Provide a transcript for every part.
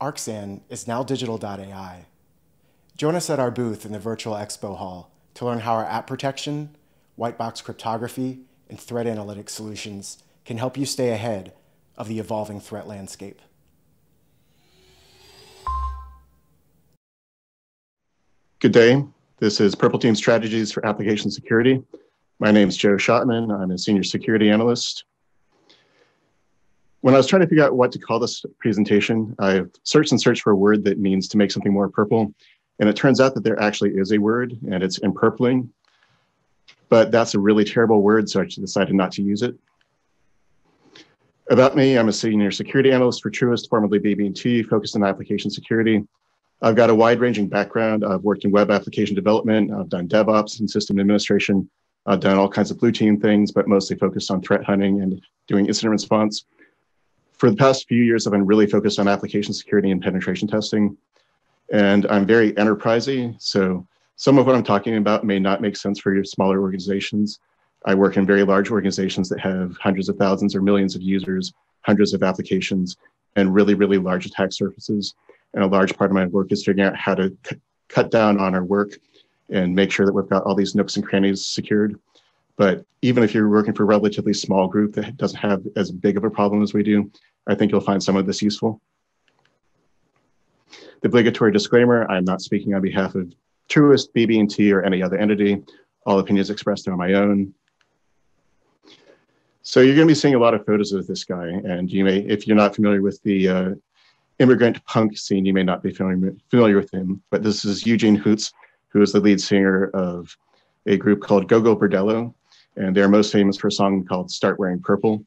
Arxan is now digital.ai. Join us at our booth in the virtual expo hall to learn how our app protection, white box cryptography, and threat analytics solutions can help you stay ahead of the evolving threat landscape. Good day. This is Purple Team Strategies for Application Security. My name is Joe Schottman. I'm a senior security analyst. When I was trying to figure out what to call this presentation, I searched and searched for a word that means to make something more purple. And it turns out that there actually is a word and it's empurpling. But that's a really terrible word, so I decided not to use it. About me, I'm a senior security analyst for Truist, formerly BB&T, focused on application security. I've got a wide-ranging background. I've worked in web application development. I've done DevOps and system administration. I've done all kinds of blue team things, but mostly focused on threat hunting and doing incident response. For the past few years, I've been really focused on application security and penetration testing. And I'm very enterprisey. So some of what I'm talking about may not make sense for your smaller organizations. I work in very large organizations that have hundreds of thousands or millions of users, hundreds of applications, and really, really large attack surfaces. And a large part of my work is figuring out how to cut down on our work and make sure that we've got all these nooks and crannies secured. But even if you're working for a relatively small group that doesn't have as big of a problem as we do, I think you'll find some of this useful. The obligatory disclaimer, I'm not speaking on behalf of Truist, BB&T, or any other entity. All opinions expressed are my own. So you're going to be seeing a lot of photos of this guy, and you may, if you're not familiar with the uh, immigrant punk scene, you may not be familiar, with him. But this is Eugene Hütz, who is the lead singer of a group called Gogol Bordello, and they're most famous for a song called "Start Wearing Purple."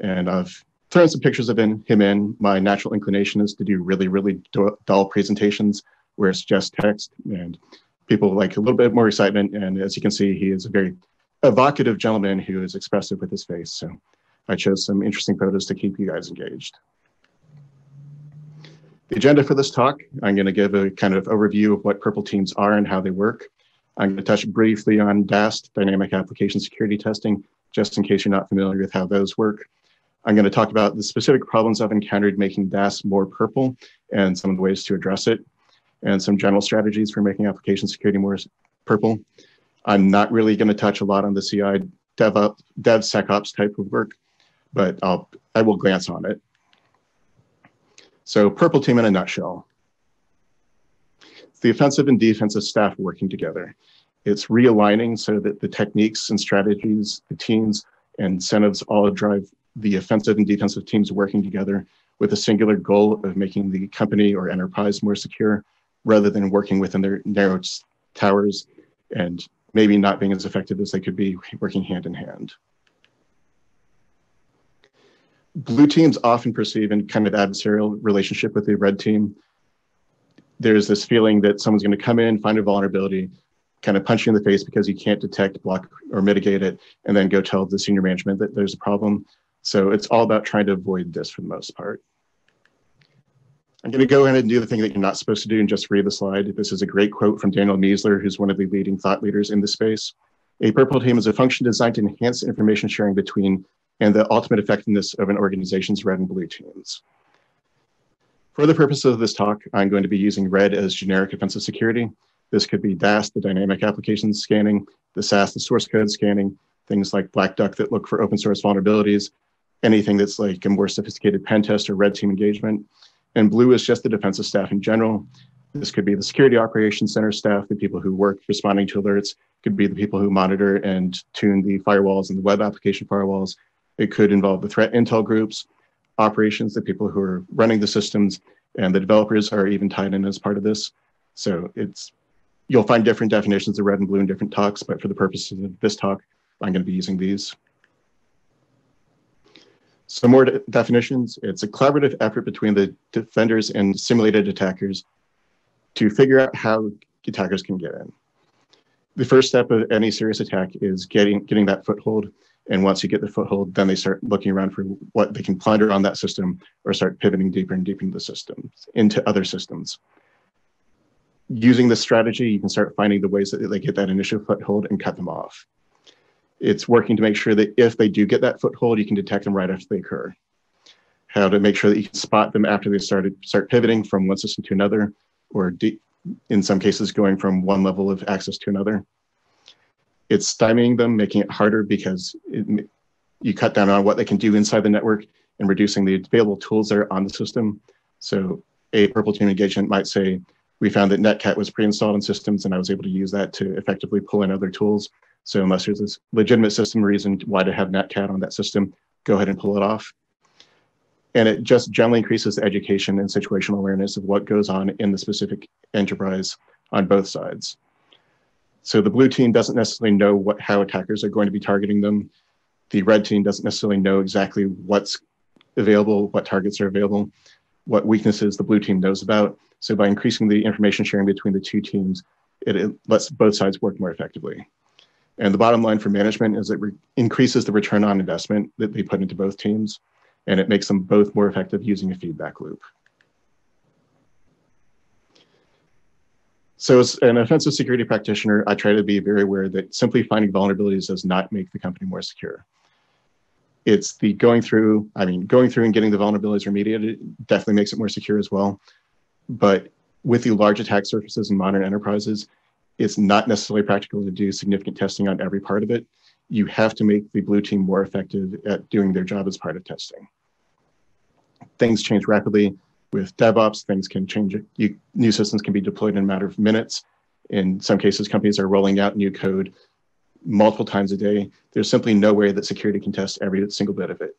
And I've thrown some pictures of him in. My natural inclination is to do really, really dull presentations where it's just text, and people like a little bit more excitement. And as you can see, he is a very evocative gentleman who is expressive with his face. So I chose some interesting photos to keep you guys engaged. The agenda for this talk, I'm going to give a kind of overview of what purple teams are and how they work. I'm going to touch briefly on DAST, Dynamic Application Security Testing, just in case you're not familiar with how those work. I'm going to talk about the specific problems I've encountered making DAST more purple and some of the ways to address it, and some general strategies for making application security more purple. I'm not really going to touch a lot on the CI dev DevSecOps type of work, but I'll, I will glance on it. So purple team in a nutshell. It's the offensive and defensive staff working together. It's realigning so that the techniques and strategies, the teams and incentives all drive the offensive and defensive teams working together with a singular goal of making the company or enterprise more secure rather than working within their narrow towers and maybe not being as effective as they could be working hand in hand. Blue teams often perceive in kind of adversarial relationship with the red team. There's this feeling that someone's going to come in, find a vulnerability, kind of punch you in the face because you can't detect, block, or mitigate it, and then go tell the senior management that there's a problem. So it's all about trying to avoid this for the most part. I'm going to go in and do the thing that you're not supposed to do and just read the slide. This is a great quote from Daniel Miessler, who's one of the leading thought leaders in the space. A purple team is a function designed to enhance information sharing between and the ultimate effectiveness of an organization's red and blue teams. For the purpose of this talk, I'm going to be using red as generic offensive security. This could be DAST, the dynamic application scanning, the SAST, the source code scanning, things like Black Duck that look for open source vulnerabilities, anything that's like a more sophisticated pen test or red team engagement. And blue is just the defensive staff in general. This could be the security operations center staff, the people who work responding to alerts, could be the people who monitor and tune the firewalls and the web application firewalls. It could involve the threat intel groups, operations, the people who are running the systems, and the developers are even tied in as part of this. So it's you'll find different definitions of red and blue in different talks, but for the purposes of this talk, I'm going to be using these. Some more de definitions. It's a collaborative effort between the defenders and simulated attackers to figure out how attackers can get in. The first step of any serious attack is getting, getting that foothold. And once you get the foothold, then they start looking around for what they can plunder on that system or start pivoting deeper and deeper into the system, into other systems. Using this strategy, you can start finding the ways that they get that initial foothold and cut them off it's working to make sure that if they do get that foothold, you can detect them right after they occur. how to make sure that you can spot them after they started start pivoting from one system to another, or in some cases going from one level of access to another. It's stymieing them, making it harder because it, you cut down on what they can do inside the network and reducing the available tools that are on the system. So a purple team engagement might say, we found that Netcat was pre-installed in systems and I was able to use that to effectively pull in other tools. So unless there's this legitimate system reason why to have Netcat on that system, go ahead and pull it off. And it just generally increases the education and situational awareness of what goes on in the specific enterprise on both sides. So the blue team doesn't necessarily know what how attackers are going to be targeting them. The red team doesn't necessarily know exactly what's available, what targets are available, what weaknesses the blue team knows about. So by increasing the information sharing between the two teams, it, it lets both sides work more effectively. And the bottom line for management is it increases the return on investment that they put into both teams, and it makes them both more effective using a feedback loop. So as an offensive security practitioner, I try to be very aware that simply finding vulnerabilities does not make the company more secure. It's the going through, I mean, going through and getting the vulnerabilities remediated definitely makes it more secure as well. But with the large attack surfaces in modern enterprises, it's not necessarily practical to do significant testing on every part of it. You have to make the blue team more effective at doing their job as part of testing. Things change rapidly with DevOps. Things can change. You, new systems can be deployed in a matter of minutes. In some cases, companies are rolling out new code multiple times a day. There's simply no way that security can test every single bit of it.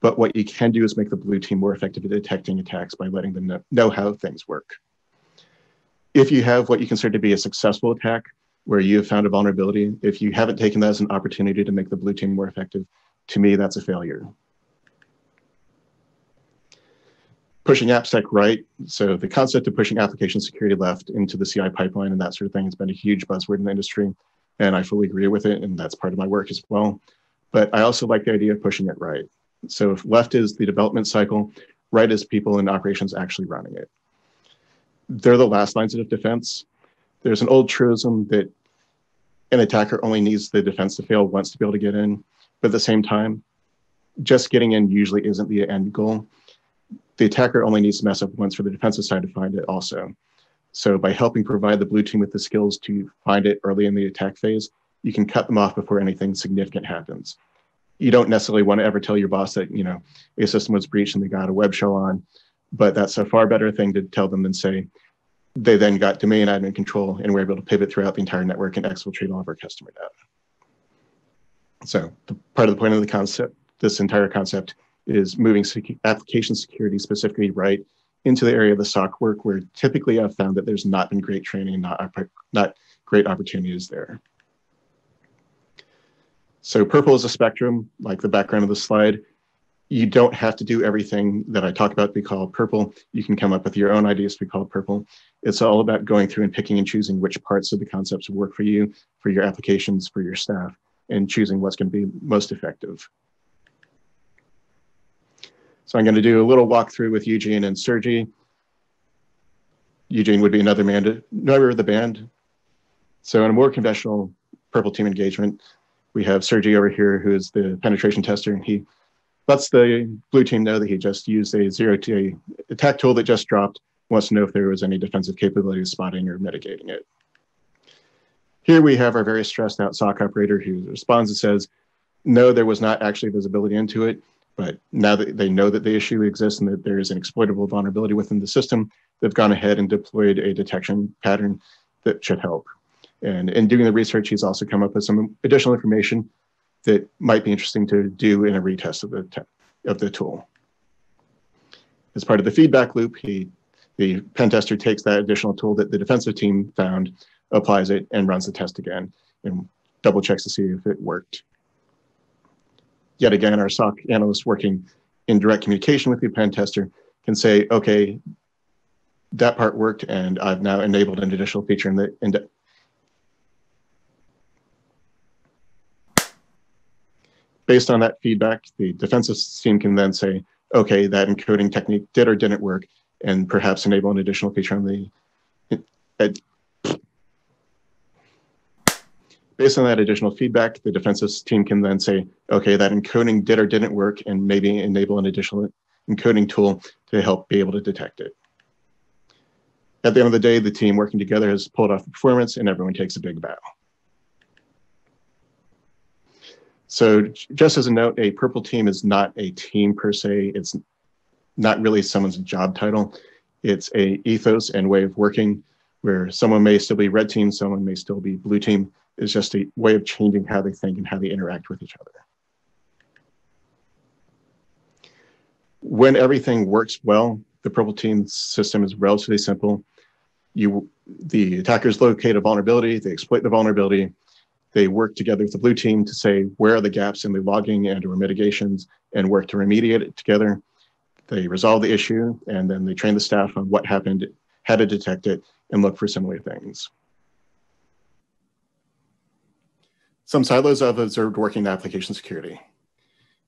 But what you can do is make the blue team more effective at detecting attacks by letting them know, know how things work. If you have what you consider to be a successful attack, where you have found a vulnerability, if you haven't taken that as an opportunity to make the blue team more effective, to me, that's a failure. Pushing AppSec right. So the concept of pushing application security left into the CI pipeline and that sort of thing has been a huge buzzword in the industry. And I fully agree with it. And that's part of my work as well. But I also like the idea of pushing it right. So if left is the development cycle, right is people in operations actually running it. They're the last lines of defense. There's an old truism that an attacker only needs the defense to fail once to be able to get in. But at the same time, just getting in usually isn't the end goal. The attacker only needs to mess up once for the defensive side to find it also. So by helping provide the blue team with the skills to find it early in the attack phase, you can cut them off before anything significant happens you don't necessarily want to ever tell your boss that you know a system was breached and they got a web shell on but that's a far better thing to tell them than say they then got domain admin control and were able to pivot throughout the entire network and exfiltrate all of our customer data so the, part of the point of the concept this entire concept is moving application security specifically right into the area of the SOC work where typically I've found that there's not been great training, not, not great opportunities there. So purple is a spectrum, like the background of the slide. You don't have to do everything that I talk about to be called purple. You can come up with your own ideas to be called purple. It's all about going through and picking and choosing which parts of the concepts work for you, for your applications, for your staff, and choosing what's going to be most effective. So I'm going to do a little walkthrough with Eugene and Sergi. Eugene would be another member of the band. So in a more conventional purple team engagement, we have Sergi over here, who is the penetration tester, and he lets the blue team know that he just used a zero day attack tool that just dropped, wants to know if there was any defensive capability spotting or mitigating it. Here we have our very stressed out SOC operator who responds and says, no, there was not actually visibility into it, but now that they know that the issue exists and that there is an exploitable vulnerability within the system, they've gone ahead and deployed a detection pattern that should help. And in doing the research, he's also come up with some additional information that might be interesting to do in a retest of the, of the tool. As part of the feedback loop, he, the pen tester takes that additional tool that the defensive team found, applies it, and runs the test again, and double checks to see if it worked. Yet again, our SOC analyst working in direct communication with the pen tester can say, okay, that part worked, and I've now enabled an additional feature in the in based on that feedback, the defensive team can then say, okay, that encoding technique did or didn't work, and perhaps enable an additional feature on the. It, based on that additional feedback, the defensive team can then say, okay, that encoding did or didn't work, and maybe enable an additional encoding tool to help be able to detect it. At the end of the day, the team working together has pulled off the performance and everyone takes a big bow. So just as a note, a purple team is not a team per se. It's not really someone's job title. It's a ethos and way of working where someone may still be red team, someone may still be blue team. It's just a way of changing how they think and how they interact with each other. When everything works well, the purple team system is relatively simple. You, the attackers locate a vulnerability, they exploit the vulnerability, they work together with the blue team to say where are the gaps in the logging and or mitigations and work to remediate it together. They resolve the issue and then they train the staff on what happened, how to detect it, and look for similar things. Some silos have observed working application security.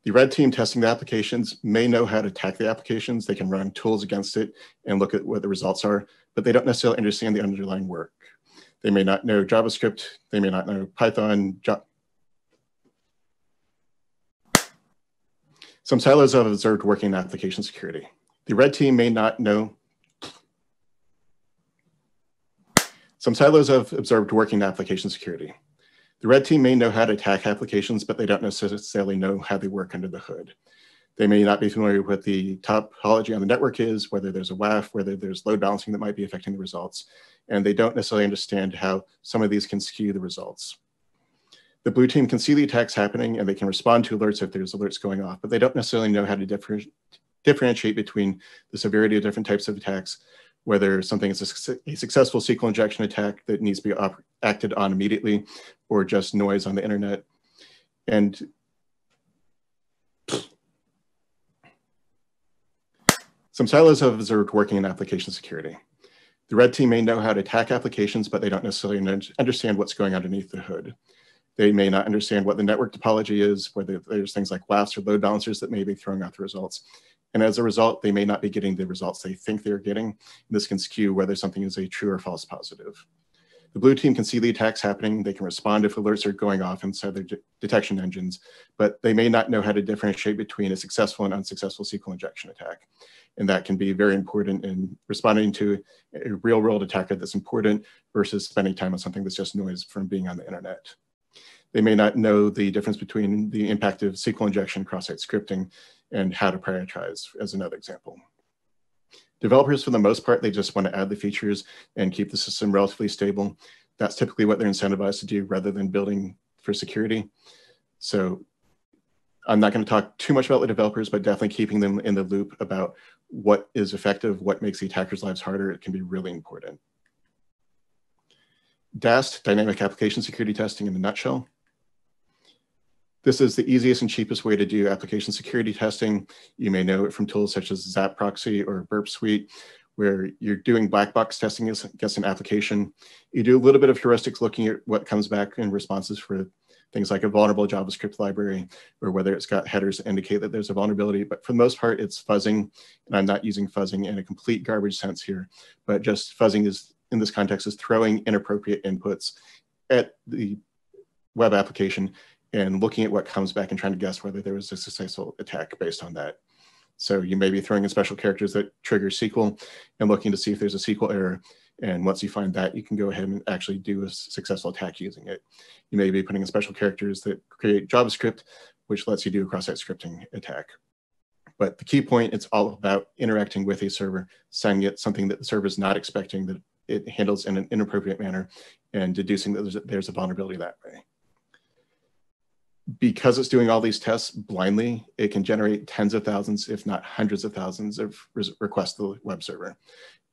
The red team testing the applications may know how to attack the applications. They can run tools against it and look at what the results are, but they don't necessarily understand the underlying work. They may not know JavaScript. They may not know Python. Some silos have observed working application security. The red team may not know some silos have observed working application security. The red team may know how to attack applications, but they don't necessarily know how they work under the hood. They may not be familiar with the topology on the network is, whether there's a WAF, whether there's load balancing that might be affecting the results, and they don't necessarily understand how some of these can skew the results. The blue team can see the attacks happening and they can respond to alerts if there's alerts going off, but they don't necessarily know how to differ differentiate between the severity of different types of attacks, whether something is a, a successful SQL injection attack that needs to be acted on immediately or just noise on the internet. And some silos have observed working in application security. The red team may know how to attack applications, but they don't necessarily understand what's going underneath the hood. They may not understand what the network topology is, whether there's things like WAFs or load balancers that may be throwing out the results. And as a result, they may not be getting the results they think they're getting. This can skew whether something is a true or false positive. The blue team can see the attacks happening. They can respond if alerts are going off inside their de detection engines, but they may not know how to differentiate between a successful and unsuccessful SQL injection attack. And that can be very important in responding to a real world attacker that's important versus spending time on something that's just noise from being on the internet. They may not know the difference between the impact of SQL injection cross-site scripting and how to prioritize as another example. Developers, for the most part, they just want to add the features and keep the system relatively stable. That's typically what they're incentivized to do rather than building for security. So I'm not going to talk too much about the developers, but definitely keeping them in the loop about what is effective, what makes the attacker's lives harder, it can be really important. DAST, Dynamic Application Security Testing in a nutshell. This is the easiest and cheapest way to do application security testing. You may know it from tools such as Zap Proxy or Burp Suite, where you're doing black box testing against an application. You do a little bit of heuristics looking at what comes back in responses for things like a vulnerable JavaScript library, or whether it's got headers that indicate that there's a vulnerability. But for the most part, it's fuzzing. And I'm not using fuzzing in a complete garbage sense here, but just fuzzing is in this context is throwing inappropriate inputs at the web application and looking at what comes back and trying to guess whether there was a successful attack based on that. So you may be throwing in special characters that trigger SQL and looking to see if there's a SQL error. And once you find that, you can go ahead and actually do a successful attack using it. You may be putting in special characters that create JavaScript, which lets you do a cross-site scripting attack. But the key point, it's all about interacting with a server, sending it something that the server is not expecting that it handles in an inappropriate manner and deducing that there's a, there's a vulnerability that way because it's doing all these tests blindly, it can generate tens of thousands, if not hundreds of thousands of requests to the web server.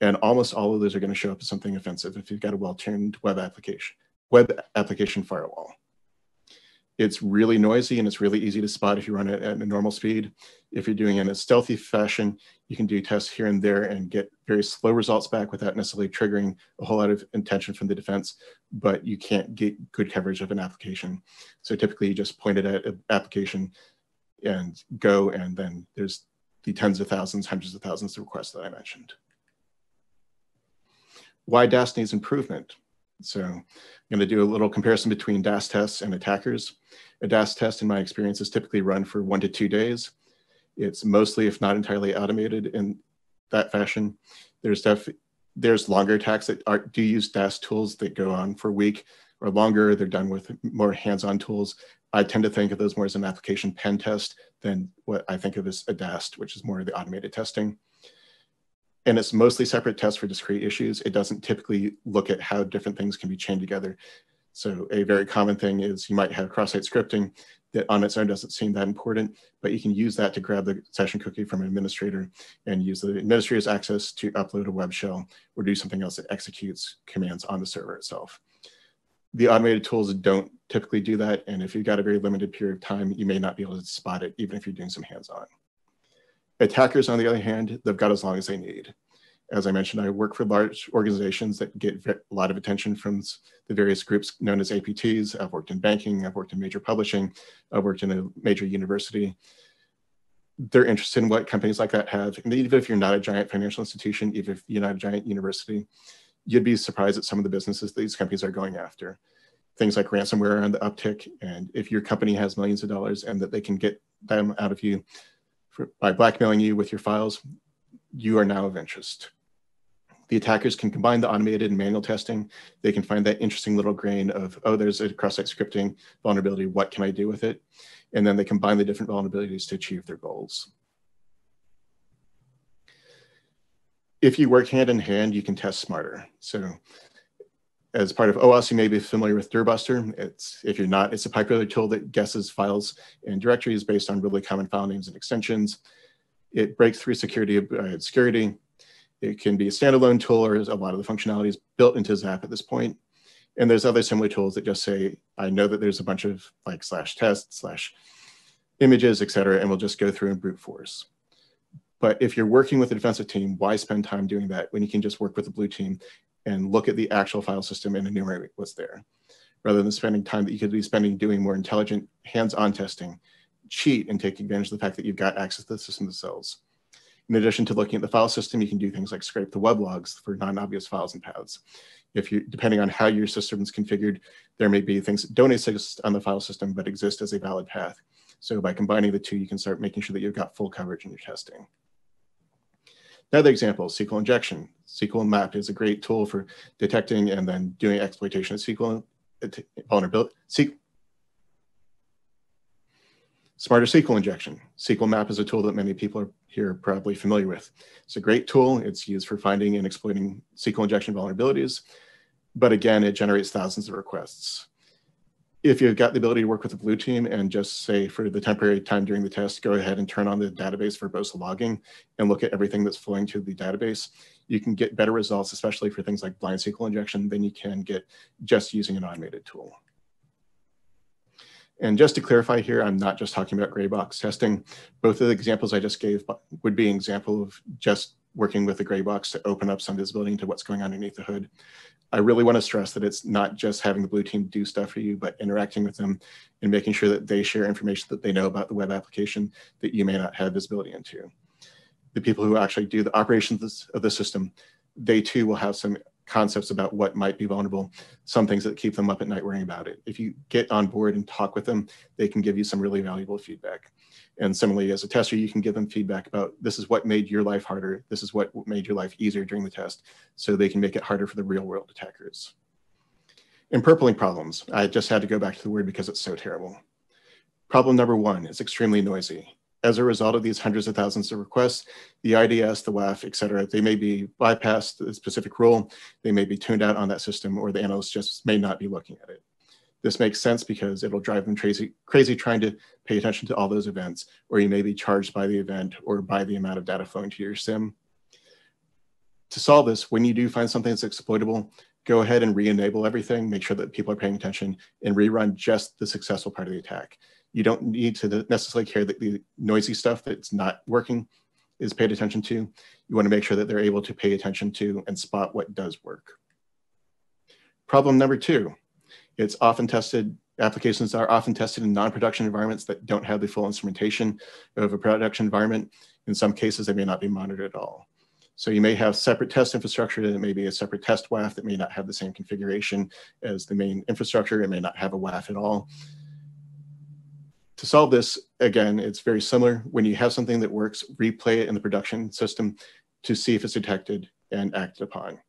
And almost all of those are going to show up as something offensive if you've got a well-tuned web application, web application firewall. It's really noisy and it's really easy to spot if you run it at a normal speed. If you're doing it in a stealthy fashion, you can do tests here and there and get very slow results back without necessarily triggering a whole lot of intention from the defense, but you can't get good coverage of an application. So typically you just point it at an application and go, and then there's the tens of thousands, hundreds of thousands of requests that I mentioned. Why DAST needs improvement? So I'm going to do a little comparison between DAST tests and attackers. A DAST test, in my experience, is typically run for one to two days. It's mostly, if not entirely, automated in that fashion. There's def there's longer attacks that are, do use DAST tools that go on for a week or longer. They're done with more hands-on tools. I tend to think of those more as an application pen test than what I think of as a DAST, which is more of the automated testing. And it's mostly separate tests for discrete issues. It doesn't typically look at how different things can be chained together. So a very common thing is you might have cross-site scripting that on its own doesn't seem that important, but you can use that to grab the session cookie from an administrator and use the administrator's access to upload a web shell or do something else that executes commands on the server itself. The automated tools don't typically do that. And if you've got a very limited period of time, you may not be able to spot it, even if you're doing some hands-on. Attackers, on the other hand, they've got as long as they need. As I mentioned, I work for large organizations that get a lot of attention from the various groups known as APTs. I've worked in banking, I've worked in major publishing, I've worked in a major university. They're interested in what companies like that have. And even if you're not a giant financial institution, even if you're not a giant university, you'd be surprised at some of the businesses these companies are going after. Things like ransomware on the uptick. And if your company has millions of dollars and that they can get them out of you for, by blackmailing you with your files, you are now of interest. The attackers can combine the automated and manual testing. They can find that interesting little grain of, oh, there's a cross-site scripting vulnerability. What can I do with it? And then they combine the different vulnerabilities to achieve their goals. If you work hand in hand, you can test smarter. So as part of OWASP, you may be familiar with Dirbuster. It's, if you're not, it's a popular tool that guesses files and directories based on really common file names and extensions. It breaks through security uh, obscurity it can be a standalone tool or a lot of the functionality is built into Zap at this point. And there's other similar tools that just say, I know that there's a bunch of like slash test slash images, et cetera, and we'll just go through and brute force. But if you're working with a defensive team, why spend time doing that when you can just work with the blue team and look at the actual file system and enumerate what's there, rather than spending time that you could be spending doing more intelligent hands-on testing, cheat and take advantage of the fact that you've got access to the system themselves. In addition to looking at the file system, you can do things like scrape the web logs for non-obvious files and paths. If you, depending on how your system is configured, there may be things that don't exist on the file system, but exist as a valid path. So by combining the two, you can start making sure that you've got full coverage in your testing. Another example, SQL injection. sqlmap is a great tool for detecting and then doing exploitation of SQL vulnerability. Smarter SQL injection. sqlmap is a tool that many people are here probably familiar with. It's a great tool. It's used for finding and exploiting SQL injection vulnerabilities. But again, it generates thousands of requests. If you've got the ability to work with the blue team and just say for the temporary time during the test, go ahead and turn on the database verbose logging and look at everything that's flowing to the database, you can get better results, especially for things like blind SQL injection than you can get just using an automated tool. And just to clarify here, I'm not just talking about gray box testing. Both of the examples I just gave would be an example of just working with the gray box to open up some visibility into what's going on underneath the hood. I really want to stress that it's not just having the blue team do stuff for you, but interacting with them and making sure that they share information that they know about the web application that you may not have visibility into. The people who actually do the operations of the system, they too will have some concepts about what might be vulnerable, some things that keep them up at night worrying about it. If you get on board and talk with them, they can give you some really valuable feedback. And similarly, as a tester, you can give them feedback about this is what made your life harder. This is what made your life easier during the test. So they can make it harder for the real world attackers. And purpling problems. I just had to go back to the word because it's so terrible. Problem number one is extremely noisy as a result of these hundreds of thousands of requests, the IDS, the WAF, et cetera, they may be bypassed the specific rule, they may be tuned out on that system, or the analyst just may not be looking at it. This makes sense because it'll drive them crazy, crazy trying to pay attention to all those events, or you may be charged by the event or by the amount of data flowing to your SIEM. To solve this, when you do find something that's exploitable, go ahead and re-enable everything, make sure that people are paying attention, and rerun just the successful part of the attack. You don't need to necessarily care that the noisy stuff that's not working is paid attention to. You want to make sure that they're able to pay attention to and spot what does work. Problem number two, it's often tested, applications are often tested in non-production environments that don't have the full instrumentation of a production environment. In some cases, they may not be monitored at all. So you may have separate test infrastructure that may be a separate test WAF that may not have the same configuration as the main infrastructure. It may not have a WAF at all To solve this, again, it's very similar. When you have something that works, replay it in the production system to see if it's detected and acted upon.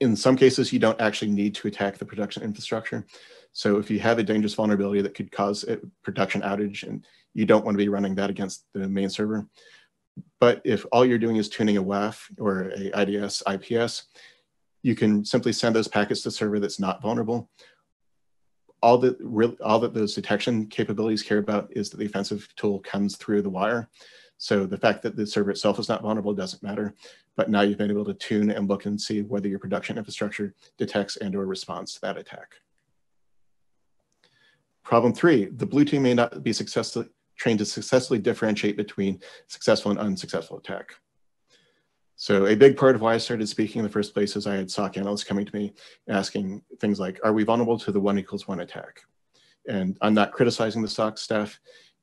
In some cases, you don't actually need to attack the production infrastructure. So if you have a dangerous vulnerability that could cause a production outage and you don't want to be running that against the main server. But if all you're doing is tuning a WAF or a IDS IPS, you can simply send those packets to a server that's not vulnerable. All that, all that those detection capabilities care about is that the offensive tool comes through the wire. So the fact that the server itself is not vulnerable doesn't matter, but now you've been able to tune and look and see whether your production infrastructure detects and or responds to that attack. Problem three, the blue team may not be successfully trained to successfully differentiate between successful and unsuccessful attack. So a big part of why I started speaking in the first place is I had SOC analysts coming to me asking things like, are we vulnerable to the one equals one attack? And I'm not criticizing the SOC staff.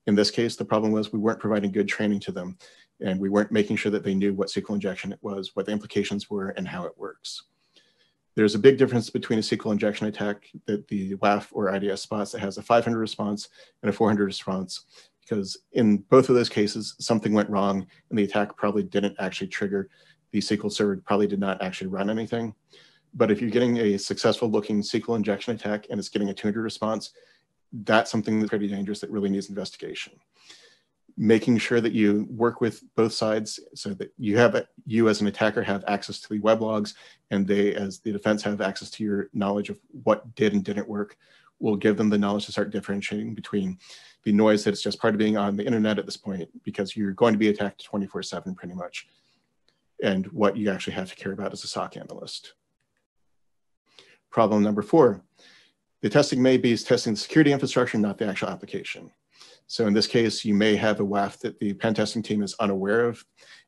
In this case, the problem was we weren't providing good training to them and we weren't making sure that they knew what SQL injection it was, what the implications were, and how it works. There's a big difference between a SQL injection attack that the WAF or IDS spots that has a 500 response and a 400 response, because in both of those cases, something went wrong and the attack probably didn't actually trigger. The SQL server probably did not actually run anything. But if you're getting a successful looking SQL injection attack and it's getting a 200 response, that's something that's pretty dangerous that really needs investigation. Making sure that you work with both sides so that you have you as an attacker have access to the web logs and they as the defense have access to your knowledge of what did and didn't work will give them the knowledge to start differentiating between the noise that's just part of being on the internet at this point, because you're going to be attacked 24 seven pretty much. And what you actually have to care about as a SOC analyst. Problem number four, the testing may be is testing the security infrastructure, not the actual application. So in this case, you may have a WAF that the pen testing team is unaware of,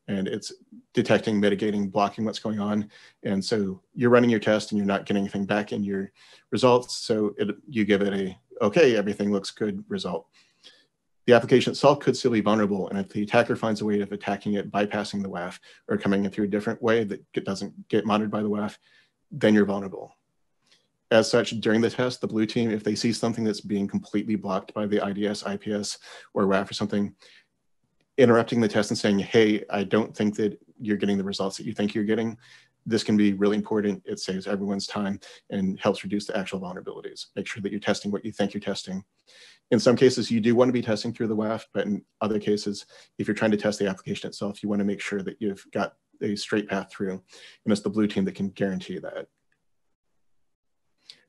and it's detecting, mitigating, blocking what's going on. And so you're running your test and you're not getting anything back in your results. So it, you give it a, okay, everything looks good result. The application itself could still be vulnerable. And if the attacker finds a way of attacking it, bypassing the WAF or coming in through a different way that doesn't get monitored by the WAF, then you're vulnerable. As such, during the test, the blue team, if they see something that's being completely blocked by the IDS, IPS, or WAF or something, interrupting the test and saying, hey, I don't think that you're getting the results that you think you're getting, this can be really important. It saves everyone's time and helps reduce the actual vulnerabilities. Make sure that you're testing what you think you're testing. In some cases, you do want to be testing through the WAF, but in other cases, if you're trying to test the application itself, you want to make sure that you've got a straight path through. And it's the blue team that can guarantee that.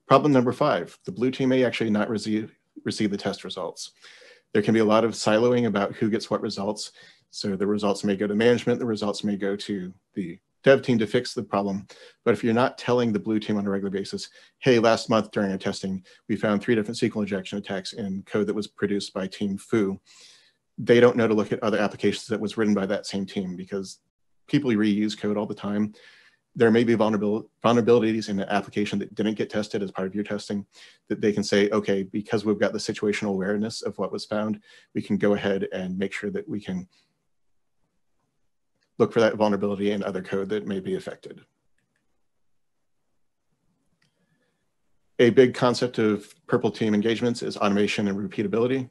Problem number five, the blue team may actually not receive, receive the test results. There can be a lot of siloing about who gets what results. So the results may go to management, the results may go to the dev team to fix the problem. But if you're not telling the blue team on a regular basis, hey, last month during our testing, we found three different SQL injection attacks in code that was produced by team foo, they don't know to look at other applications that was written by that same team because people reuse code all the time. There may be vulnerable, vulnerabilities in an application that didn't get tested as part of your testing that they can say, okay, because we've got the situational awareness of what was found, we can go ahead and make sure that we can look for that vulnerability in other code that may be affected. A big concept of purple team engagements is automation and repeatability.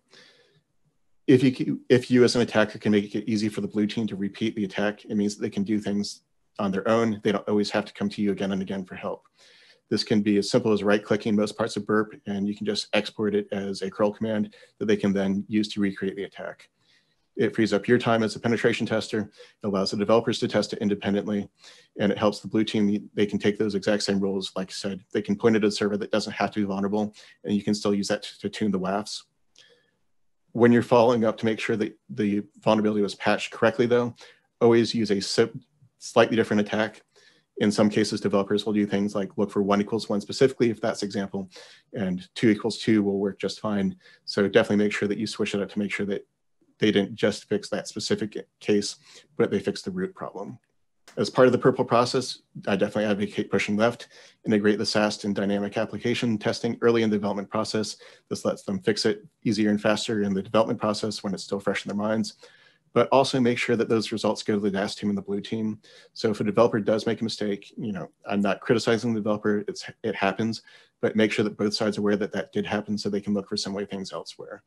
If you, if you as an attacker can make it easy for the blue team to repeat the attack, it means that they can do things on their own. They don't always have to come to you again and again for help. This can be as simple as right clicking most parts of burp and you can just export it as a curl command that they can then use to recreate the attack. It frees up your time as a penetration tester. It allows the developers to test it independently. And it helps the blue team. They can take those exact same rules. Like I said, they can point at a server that doesn't have to be vulnerable, and you can still use that to, to tune the WAFs. When you're following up to make sure that the vulnerability was patched correctly, though, always use a slightly different attack. In some cases, developers will do things like look for one equals one specifically, if that's example, and two equals two will work just fine. So definitely make sure that you switch it up to make sure that they didn't just fix that specific case, but they fixed the root problem. As part of the purple process, I definitely advocate pushing left, integrate the SAST and dynamic application testing early in the development process. This lets them fix it easier and faster in the development process when it's still fresh in their minds, but also make sure that those results go to the DAST team and the blue team. So if a developer does make a mistake, you know, I'm not criticizing the developer, it's, it happens, but make sure that both sides are aware that that did happen so they can look for some way things elsewhere.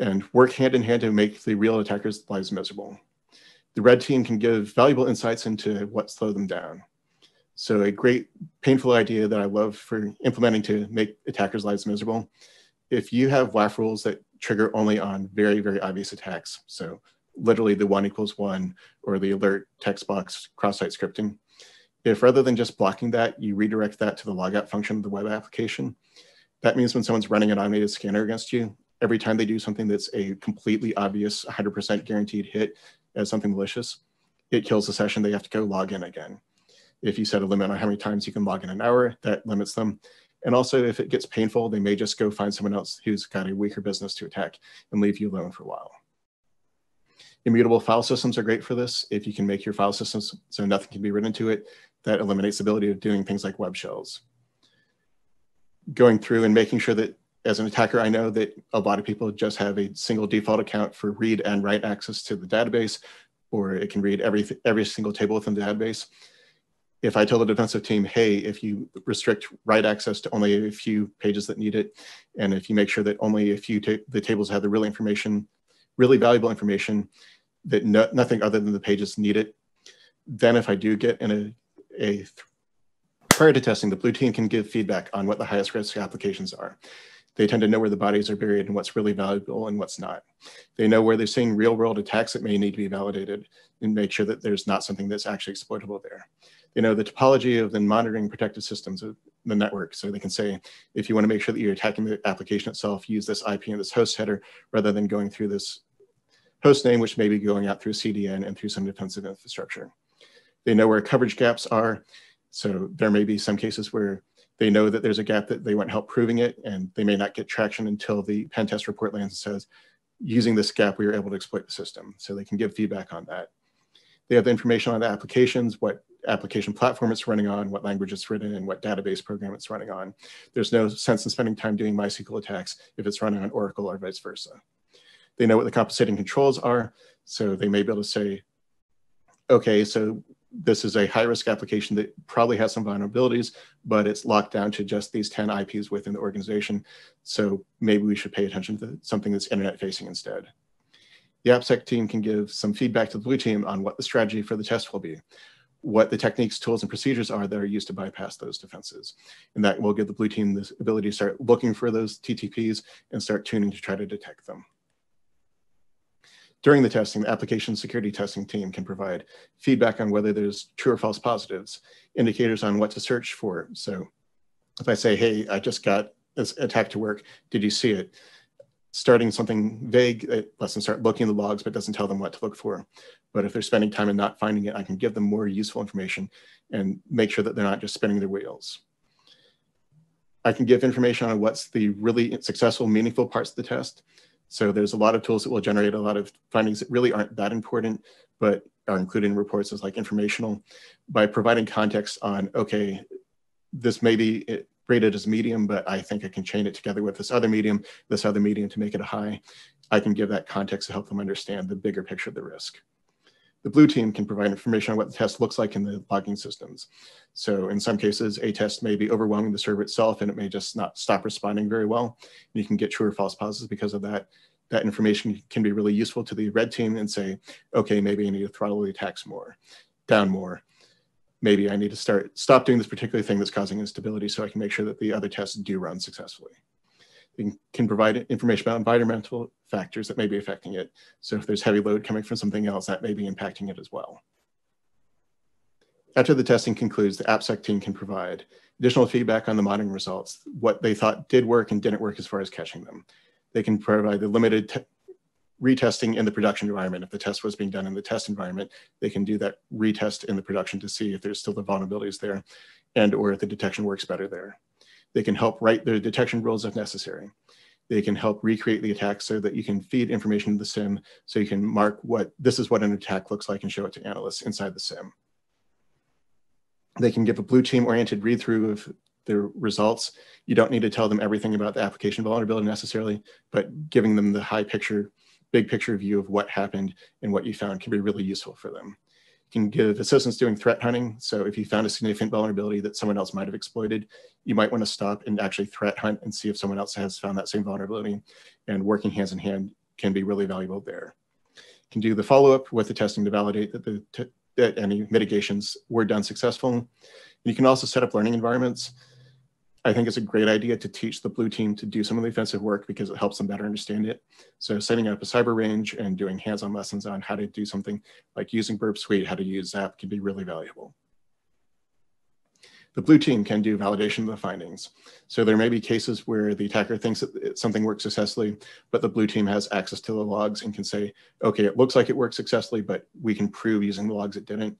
and work hand in hand to make the real attackers' lives miserable. The red team can give valuable insights into what slowed them down. So a great painful idea that I love for implementing to make attackers' lives miserable. If you have WAF rules that trigger only on very, very obvious attacks, so literally the one equals one or the alert text box cross-site scripting, if rather than just blocking that, you redirect that to the logout function of the web application, that means when someone's running an automated scanner against you, every time they do something that's a completely obvious 100% guaranteed hit as something malicious, it kills the session. They have to go log in again. If you set a limit on how many times you can log in an hour, that limits them. And also, if it gets painful, they may just go find someone else who's got a weaker business to attack and leave you alone for a while. Immutable file systems are great for this. If you can make your file systems so nothing can be written to it, that eliminates the ability of doing things like web shells. Going through and making sure that as an attacker, I know that a lot of people just have a single default account for read and write access to the database, or it can read every, every single table within the database. If I tell the defensive team, hey, if you restrict write access to only a few pages that need it, and if you make sure that only a few ta the tables have the real information, really valuable information, that no, nothing other than the pages need it, then if I do get in a, a prior to testing, the blue team can give feedback on what the highest risk applications are. They tend to know where the bodies are buried and what's really valuable and what's not. They know where they're seeing real world attacks that may need to be validated and make sure that there's not something that's actually exploitable there. They know the topology of the monitoring protective systems of the network. So they can say, if you want to make sure that you're attacking the application itself, use this IP and this host header rather than going through this host name, which may be going out through CDN and through some defensive infrastructure. They know where coverage gaps are. So there may be some cases where they know that there's a gap that they want help proving it, and they may not get traction until the pen test report lands and says, using this gap, we were able to exploit the system. So they can give feedback on that. They have the information on the applications, what application platform it's running on, what language it's written, and what database program it's running on. There's no sense in spending time doing MySQL attacks if it's running on Oracle or vice versa. They know what the compensating controls are, so they may be able to say, okay, so this is a high risk application that probably has some vulnerabilities, but it's locked down to just these 10 IPs within the organization. So maybe we should pay attention to something that's internet facing instead. The AppSec team can give some feedback to the blue team on what the strategy for the test will be, what the techniques, tools, and procedures are that are used to bypass those defenses. And that will give the blue team the ability to start looking for those TTPs and start tuning to try to detect them. During the testing, the application security testing team can provide feedback on whether there's true or false positives, indicators on what to search for. So if I say, hey, I just got this attack to work, did you see it? Starting something vague, it lets them start looking at the logs, but doesn't tell them what to look for. But if they're spending time and not finding it, I can give them more useful information and make sure that they're not just spinning their wheels. I can give information on what's the really successful, meaningful parts of the test. So there's a lot of tools that will generate a lot of findings that really aren't that important, but are included in reports as like informational by providing context on, okay, this may be rated as medium, but I think I can chain it together with this other medium, this other medium to make it a high. I can give that context to help them understand the bigger picture of the risk. The blue team can provide information on what the test looks like in the logging systems. So in some cases, a test may be overwhelming the server itself and it may just not stop responding very well. And you can get true or false positives because of that. That information can be really useful to the red team and say, okay, maybe I need to throttle the attacks more, down more. Maybe I need to start stop doing this particular thing that's causing instability so I can make sure that the other tests do run successfully can provide information about environmental factors that may be affecting it. So if there's heavy load coming from something else, that may be impacting it as well. After the testing concludes, the AppSec team can provide additional feedback on the monitoring results, what they thought did work and didn't work as far as catching them. They can provide the limited retesting in the production environment. If the test was being done in the test environment, they can do that retest in the production to see if there's still the vulnerabilities there and or if the detection works better there. They can help write the detection rules if necessary. They can help recreate the attack so that you can feed information to the SIEM so you can mark what this is what an attack looks like and show it to analysts inside the SIEM. They can give a blue team oriented read through of the results. You don't need to tell them everything about the application vulnerability necessarily, but giving them the high picture, big picture view of what happened and what you found can be really useful for them You can give assistance doing threat hunting. So if you found a significant vulnerability that someone else might have exploited, you might want to stop and actually threat hunt and see if someone else has found that same vulnerability and working hands in hand can be really valuable there. You can do the follow-up with the testing to validate that, the, that any mitigations were done successful. And you can also set up learning environments. I think it's a great idea to teach the blue team to do some of the offensive work because it helps them better understand it. So setting up a cyber range and doing hands-on lessons on how to do something like using Burp Suite, how to use Zap can be really valuable. The blue team can do validation of the findings. So there may be cases where the attacker thinks that something works successfully, but the blue team has access to the logs and can say, okay, it looks like it worked successfully, but we can prove using the logs it didn't.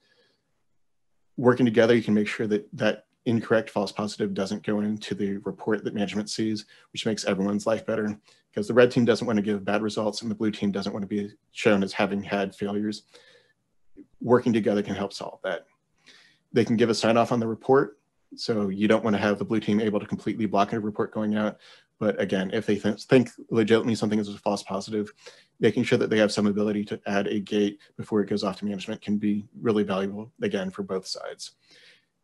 Working together, you can make sure that that incorrect false positive doesn't go into the report that management sees, which makes everyone's life better because the red team doesn't want to give bad results and the blue team doesn't want to be shown as having had failures. Working together can help solve that. They can give a sign off on the report so you don't want to have the blue team able to completely block a report going out. But again, if they th think legitimately something is a false positive, making sure that they have some ability to add a gate before it goes off to management can be really valuable, again, for both sides.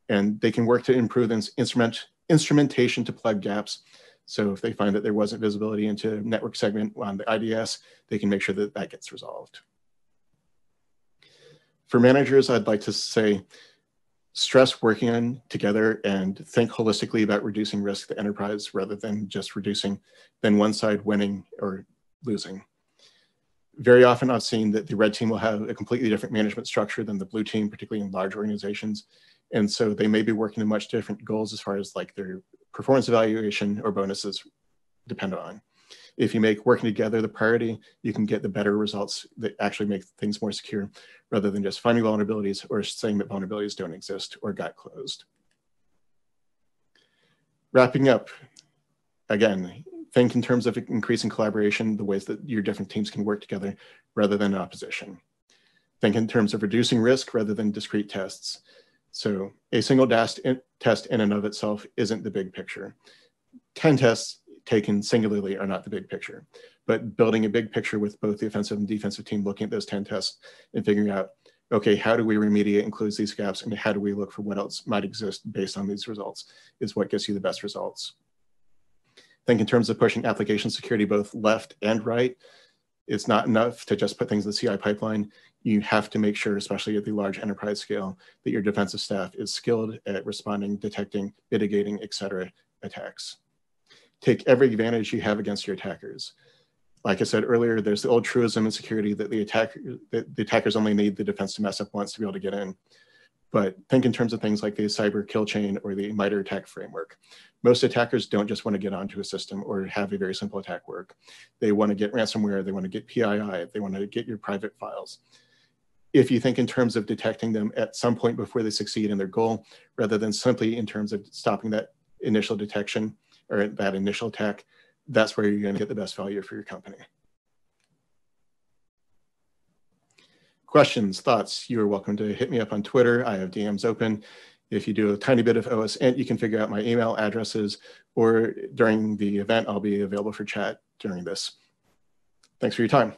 And they can work to improve instrument, instrumentation to plug gaps. So if they find that there wasn't visibility into network segment on the IDS, they can make sure that that gets resolved. For managers, I'd like to say, stress working on together and think holistically about reducing risk to enterprise rather than just reducing then one side winning or losing. Very often I've seen that the red team will have a completely different management structure than the blue team, particularly in large organizations. And so they may be working to much different goals as far as like their performance evaluation or bonuses depend on if you make working together the priority, you can get the better results that actually make things more secure rather than just finding vulnerabilities or saying that vulnerabilities don't exist or got closed. Wrapping up, again, think in terms of increasing collaboration, the ways that your different teams can work together rather than opposition. Think in terms of reducing risk rather than discrete tests. So a single test in and of itself isn't the big picture. 10 tests taken singularly are not the big picture, but building a big picture with both the offensive and defensive team looking at those 10 tests and figuring out, okay, how do we remediate and close these gaps and how do we look for what else might exist based on these results is what gets you the best results. I Think in terms of pushing application security both left and right. It's not enough to just put things in the CI pipeline. You have to make sure, especially at the large enterprise scale, that your defensive staff is skilled at responding, detecting, mitigating, et cetera, attacks take every advantage you have against your attackers. Like I said earlier, there's the old truism in security that the, attacker, that the attackers only need the defense to mess up once to be able to get in. But think in terms of things like the cyber kill chain or the MITRE ATT&CK framework. Most attackers don't just want to get onto a system or have a very simple attack work. They want to get ransomware, they want to get PII, they want to get your private files. If you think in terms of detecting them at some point before they succeed in their goal, rather than simply in terms of stopping that initial detection, or that initial tech, that's where you're going to get the best value for your company. Questions, thoughts, you are welcome to hit me up on Twitter. I have DMs open. If you do a tiny bit of OSINT, you can figure out my email addresses, or during the event, I'll be available for chat during this. Thanks for your time.